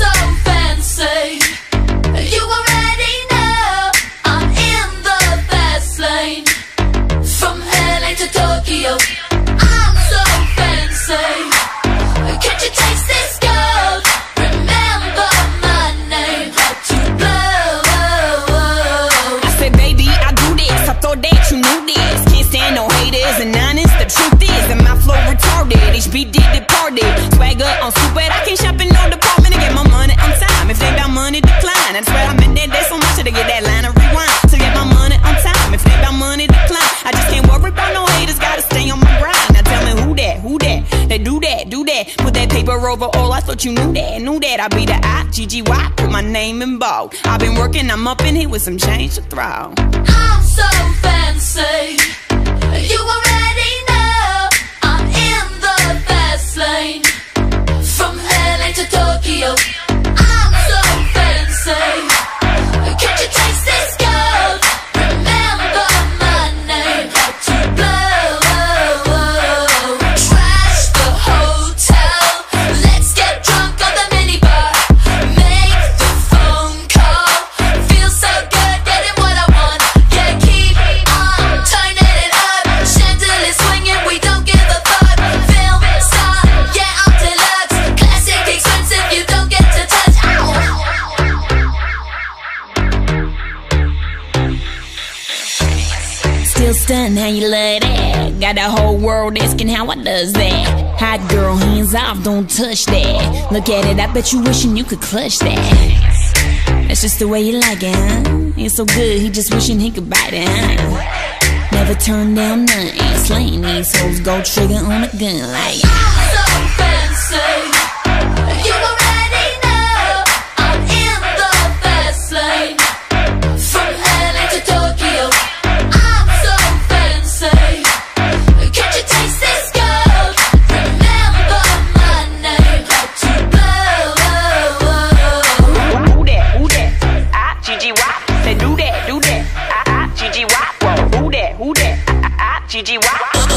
I'm so fancy. You already know I'm in the fast lane. From LA to Tokyo. I'm so fancy. Can't you taste this gold? Remember my name. Hot to blow. I said, baby, I do this. I thought that you knew this. Can't stand no haters and honest. The truth is that my flow retarded. HB did departed. Swagger on stupid. I can't that paper over all. I thought you knew that, knew that. I'd be the I, G-G-Y. Put my name in bold. I've been working, I'm up in here with some change to throw. I'm so Still stunned how you love that. Got the whole world asking how I does that. Hot girl, hands off, don't touch that. Look at it, I bet you wishing you could clutch that. That's just the way you like it, huh? It's so good, he just wishing he could bite it, huh? Never turn down nothing. Slaying these hoes, go trigger on a gun like. I'm so fancy. G G Y.